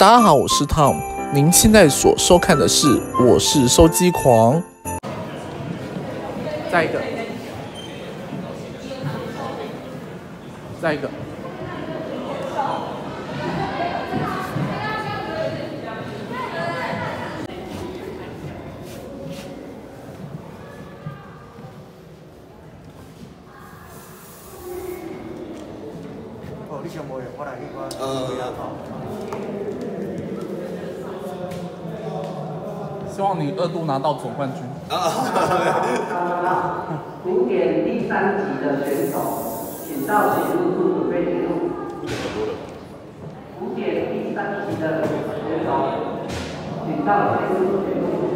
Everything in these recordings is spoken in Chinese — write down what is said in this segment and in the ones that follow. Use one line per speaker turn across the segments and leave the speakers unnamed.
大家好，我是 Tom，您现在所收看的是《我是收机狂》。再一个，再一个。
哦，你想无用，我来去我回答好。
希望你二度拿到总冠军。
啊 古典第三级的选手，请到节目处准备进入。古典第三级的选手，请到节目处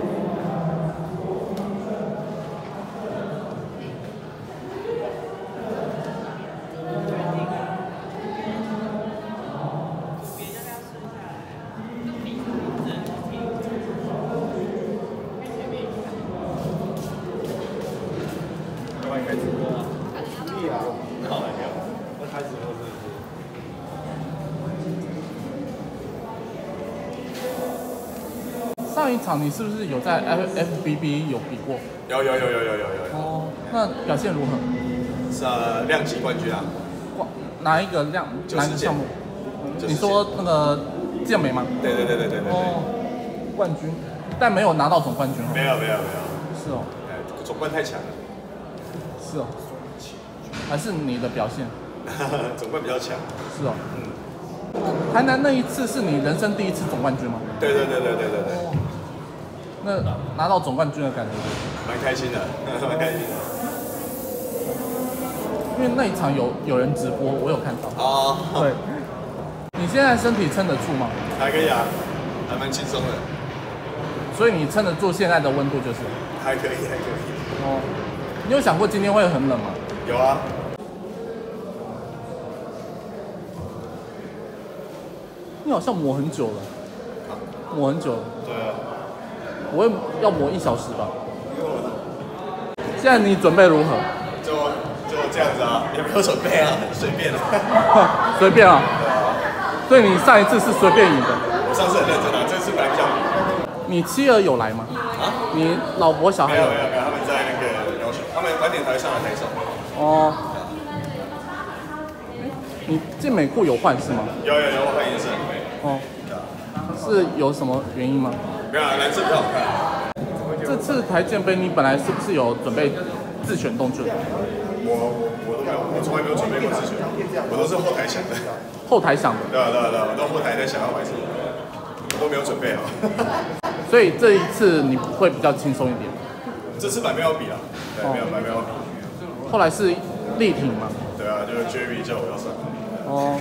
啊，开是。
上一场你是不是有在 F F B B 有比过？
有有有有有有有。
哦，那表现如何？
是呃，量级冠军啊。
冠？哪一个量？男项目？你说那个健美吗？
对对对对对对。
哦，冠军，但没有拿到总冠军。
没有没有没有。
是哦，
哎，总冠军太强了。
是哦，还是你的表现？
总冠比较强，
是哦，嗯。台南那一次是你人生第一次总冠军吗？
对对对对对对对，
那拿到总冠军的感觉，
蛮开心的，蛮开心的。
因为那一场有有人直播，我有看到。
哦，
对，你现在身体撑得住吗？
还可以啊，还蛮轻松的，
所以你撑得住现在的温度就是。
还可以还可以，
哦，你有想过今天会很冷吗？
有啊，
你好像抹很久了，抹很久了，
对啊，
我会要抹一小时吧。现在你准备如何？
就就这样子啊，也没有准备啊，随便啊。
随便啊。所以你上一次是随便赢的。
我上次很认真啊，这次本来比较
你妻儿有来吗？
啊，
你老婆小孩
有没有没有，他们在那个高雄，他们晚点台上来台上。
哦。你健美裤有换是吗？
有有有，我换颜色。
哦。是有什么原因吗？
没有，蓝色比较好看。
这次台健杯你本来是不是有准备自选动作？
我我都没有，我从来没有准备过自选，我都是后台想的。
后台想的。
对啊对对，我到后台在想要买什么，我都没有准备好。
所以这一次你会比较轻松一点。
这次买没有比啊，对，没有买没有比。
后来是力挺嘛？
对啊，就是 Jerry 叫我要上。
哦。